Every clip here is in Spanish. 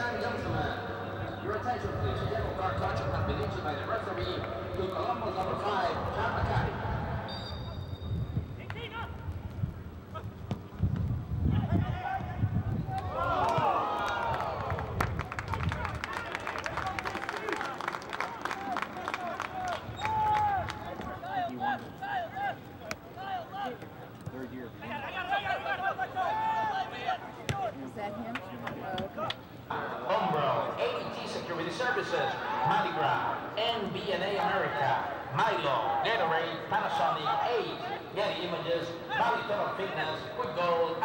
gentlemen, your attention please. Yellow card touch has been issued by the referee to Columbus number five, John McCarty. Services, Mardi Gras, NBNA America, Milo, Gatorade, Panasonic, 8, Getty Images, Total Fitness, Quick Gold,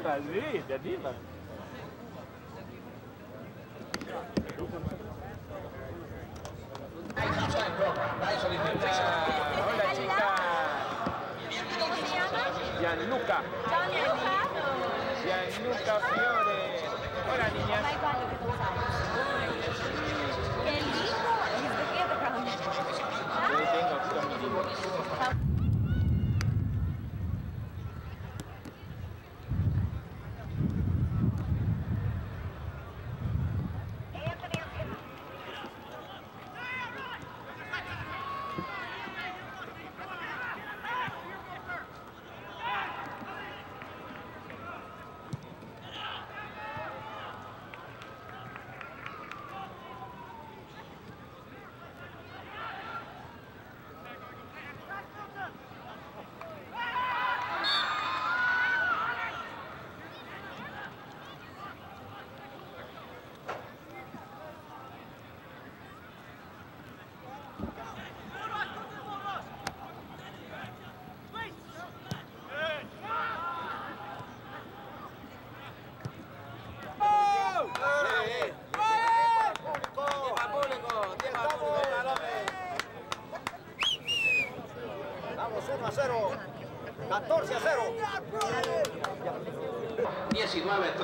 divas, vida, diva. Hola chica. ¿Cómo se llama? Gianluca. Gianluca. Gianluca Fiore. Hola niñas.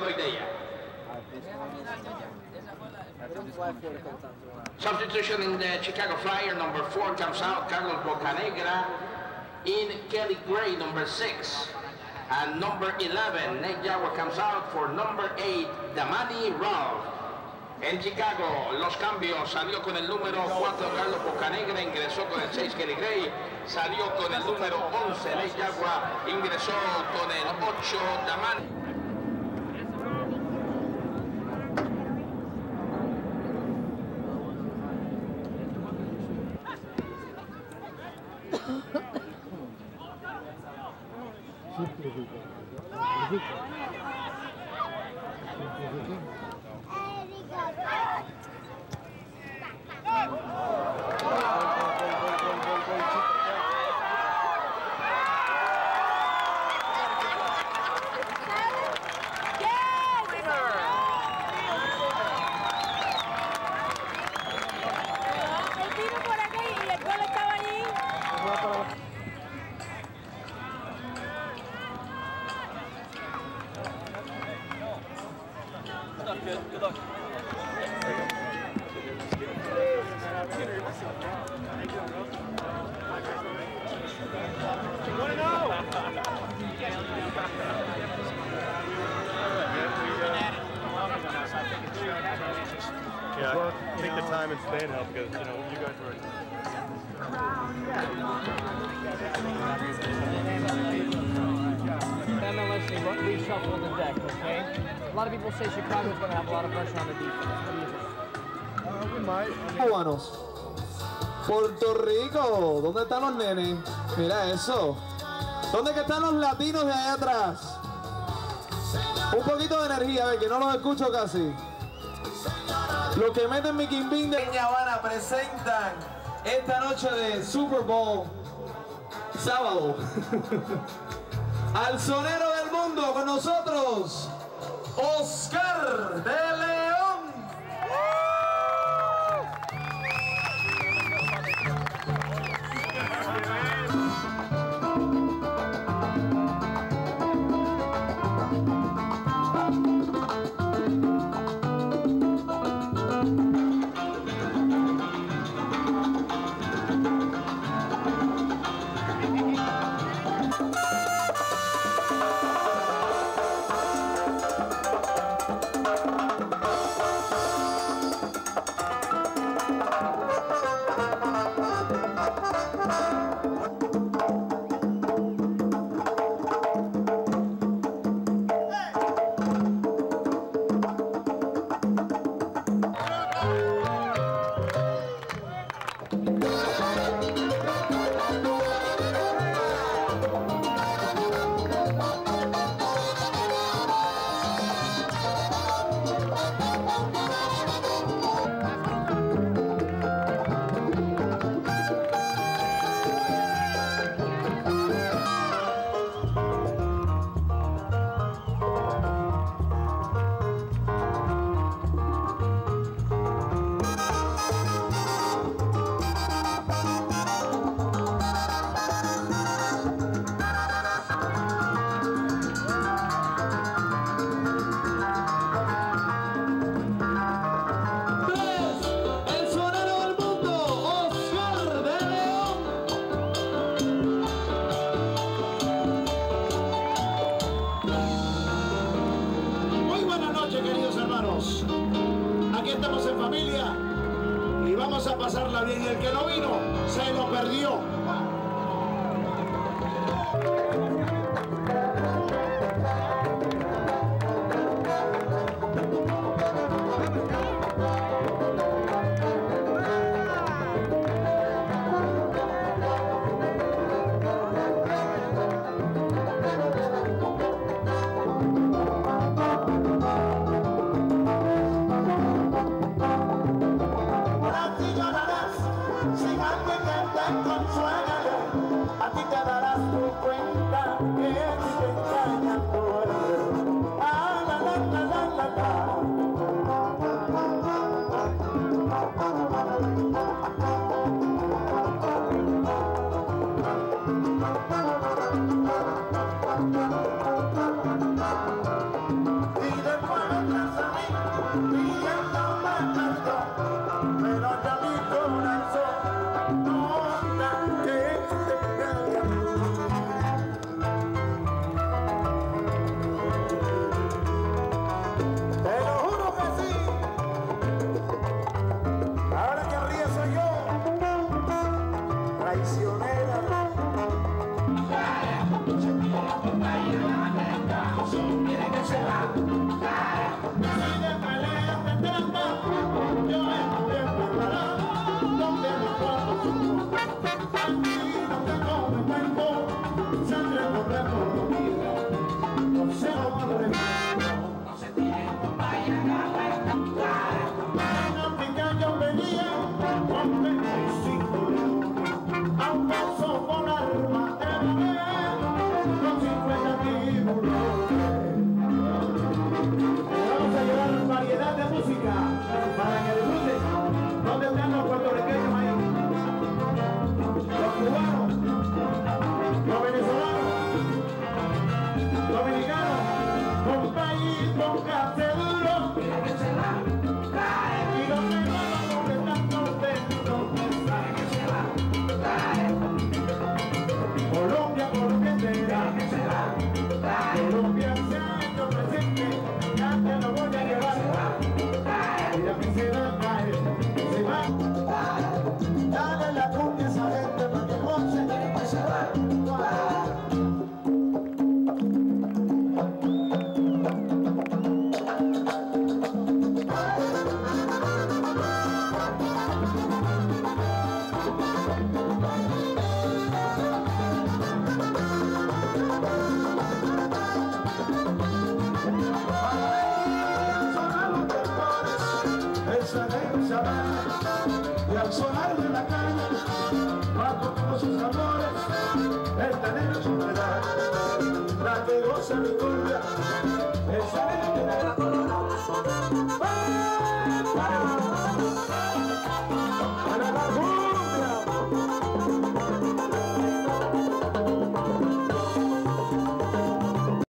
19, Substitution in the Chicago Flyer, number 4 comes out, Carlos Bocanegra. In Kelly Gray, number 6. And number 11, Nate Jaguar comes out for number 8, Damani Ralph. En Chicago, los cambios, salió con el número 4 Carlos Bocanegra, ingresó con el 6 Kelly Gray, salió con el número 11 Nate Jaguar, ingresó con el 8 Damani. Yeah, I think the time in Spain helped because, you know, you guys were... They run- reshuffle the deck, okay? A lot of people say Chicago's going to have a lot of pressure on the defense. What do you think? we might. Cubanos. Puerto Rico, ¿dónde están los nenes? Mira eso. ¿Dónde que están los latinos de allá atrás? Un poquito de energía, a ver, que no los escucho casi. Los que meten mi Quimbín de Habana presentan esta noche de Super Bowl, sábado, al sonero del mundo con nosotros, Oscar que no vino, se lo perdió. sonar de la caña, bajo todos sus amores, el tanero soledad, la que goza mi cumbia, el salero de la corona.